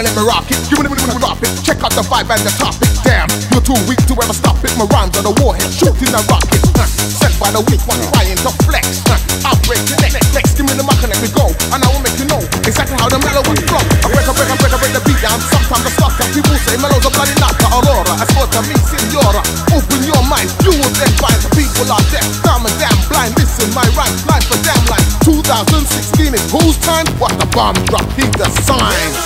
and let me rock it. Give me the when we drop it. Check out the vibe and the topic. Damn, you're too weak to ever stop it. My rhymes are the warhead, shooting the rocket. Uh, Sent by the weak one trying to flex. Uh, I'll break your neck. Next, give me the mic and let me go. And I will make you know exactly how the mellow will flow. I break, I break, I break, I break the beat down. Sometimes I stop people say mellows are bloody not aurora. As for to me, senora, open your mind. You will then find the people are deaf, dumb and damn blind. Listen, my rhyme, life for damn life. 2016 is whose time? What the bomb drop? He the sign.